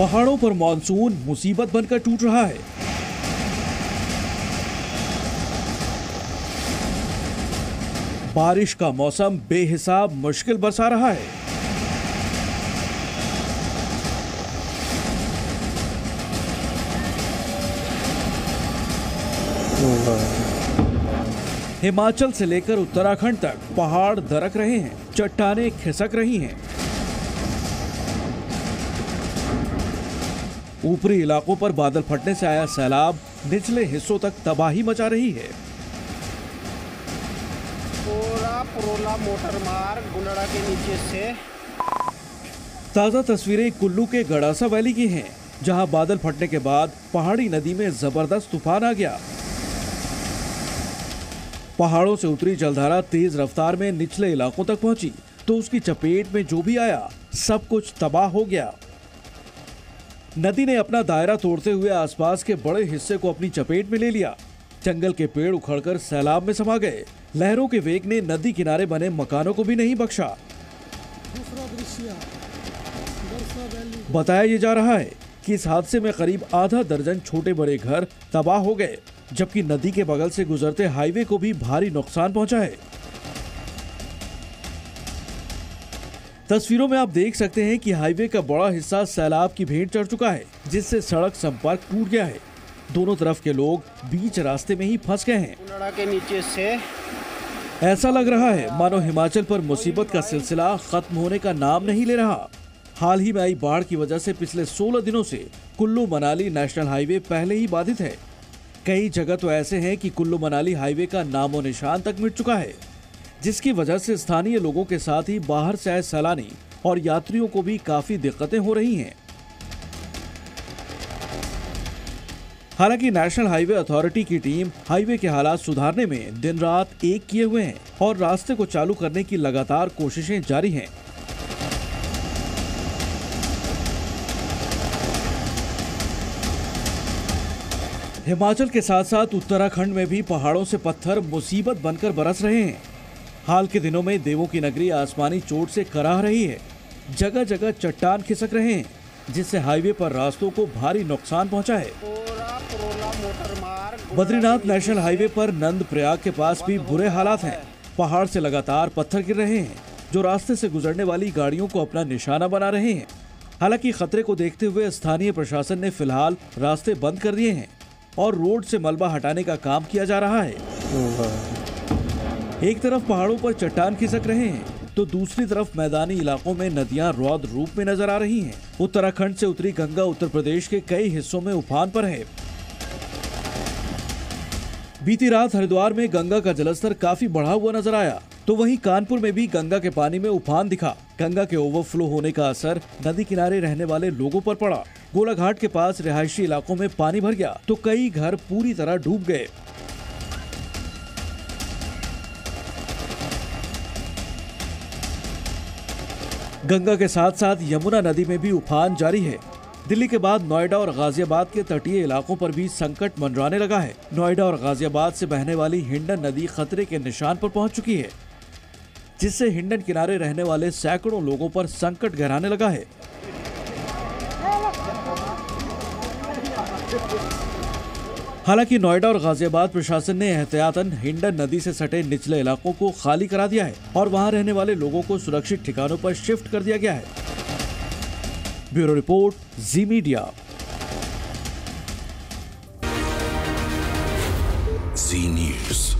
पहाड़ों पर मानसून मुसीबत बनकर टूट रहा है। बारिश का मौसम बेहिसाब मुश्किल बरसा रहा है। हिमाचल से लेकर उत्तराखंड तक पहाड़ दरक रहे हैं, चट्टाने खिसक रही हैं। ऊपरी इलाकों पर बादल फटने से आया सैलाब निचले हिस्सों तक तबाही मचा रही है। पूरा पुरोला मोटर मार्ग के नीचे से। ताज़ा तस्वीरें कुल्लू के गड़ासा वैली की हैं जहाँ बादल फटने के बाद पहाड़ी नदी में ज़बरदस्त तूफ़ान आ गया। पहाड़ों से उतरी जलधारा तेज रफ्तार में निचले इलाकों तक पहुँची तो उसकी चपेट में जो भी आया सब कुछ तबाह हो गया। नदी ने अपना दायरा तोड़ते हुए आसपास के बड़े हिस्से को अपनी चपेट में ले लिया। जंगल के पेड़ उखड़कर सैलाब में समा गए। लहरों के वेग ने नदी किनारे बने मकानों को भी नहीं बख्शा। बताया ये जा रहा है कि इस हादसे में करीब आधा दर्जन छोटे बड़े घर तबाह हो गए जबकि नदी के बगल से गुजरते हाईवे को भी भारी नुकसान पहुँचा है। तस्वीरों में आप देख सकते हैं कि हाईवे का बड़ा हिस्सा सैलाब की भेंट चढ़ चुका है जिससे सड़क संपर्क टूट गया है। दोनों तरफ़ के लोग बीच रास्ते में ही फंस गए हैं। के नीचे से ऐसा लग रहा है मानो हिमाचल पर मुसीबत का सिलसिला खत्म होने का नाम नहीं ले रहा। हाल ही में आई बाढ़ की वजह से पिछले 16 दिनों से कुल्लू मनाली नेशनल हाईवे पहले ही बाधित है। कई जगह तो ऐसे हैं कि कुल्लू मनाली हाईवे का नामो निशान तक मिट चुका है। जिसकी वजह से स्थानीय लोगों के साथ ही बाहर से आए सैलानी और यात्रियों को भी काफ़ी दिक्कतें हो रही हैं। हालाँकि नेशनल हाईवे अथॉरिटी की टीम हाईवे के हालात सुधारने में दिन रात एक किए हुए हैं और रास्ते को चालू करने की लगातार कोशिशें जारी हैं। हिमाचल के साथ साथ उत्तराखंड में भी पहाड़ों से पत्थर मुसीबत बनकर बरस रहे हैं। हाल के दिनों में देवों की नगरी आसमानी चोट से कराह रही है। जगह जगह चट्टान खिसक रहे हैं, जिससे हाईवे पर रास्तों को भारी नुकसान पहुँचा है। बद्रीनाथ नेशनल हाईवे पर नंद प्रयाग के पास भी बुरे हालात हैं। पहाड़ से लगातार पत्थर गिर रहे हैं, जो रास्ते से गुजरने वाली गाड़ियों को अपना निशाना बना रहे हैं। हालाँकि खतरे को देखते हुए स्थानीय प्रशासन ने फ़िलहाल रास्ते बंद कर दिए हैं और रोड से मलबा हटाने का काम किया जा रहा है। एक तरफ़ पहाड़ों पर चट्टान खिसक रहे हैं तो दूसरी तरफ़ मैदानी इलाकों में नदियाँ रौद रूप में नज़र आ रही हैं। उत्तराखंड से उतरी गंगा उत्तर प्रदेश के कई हिस्सों में उफान पर है। बीती रात हरिद्वार में गंगा का जलस्तर काफ़ी बढ़ा हुआ नज़र आया तो वहीं कानपुर में भी गंगा के पानी में उफान दिखा। गंगा के ओवरफ्लो होने का असर नदी किनारे रहने वाले लोगों पर पड़ा। गोलाघाट के पास रिहायशी इलाकों में पानी भर गया तो कई घर पूरी तरह डूब गए। गंगा के साथ साथ यमुना नदी में भी उफान जारी है। दिल्ली के बाद नोएडा और गाजियाबाद के तटीय इलाकों पर भी संकट मंडराने लगा है। नोएडा और गाजियाबाद से बहने वाली हिंडन नदी खतरे के निशान पर पहुँच चुकी है, जिससे हिंडन किनारे रहने वाले सैकड़ों लोगों पर संकट गहराने लगा है। हालाँकि नोएडा और गाजियाबाद प्रशासन ने एहतियातन हिंडन नदी से सटे निचले इलाकों को खाली करा दिया है और वहाँ रहने वाले लोगों को सुरक्षित ठिकानों पर शिफ्ट कर दिया गया है bureau report, Zee media Zee News.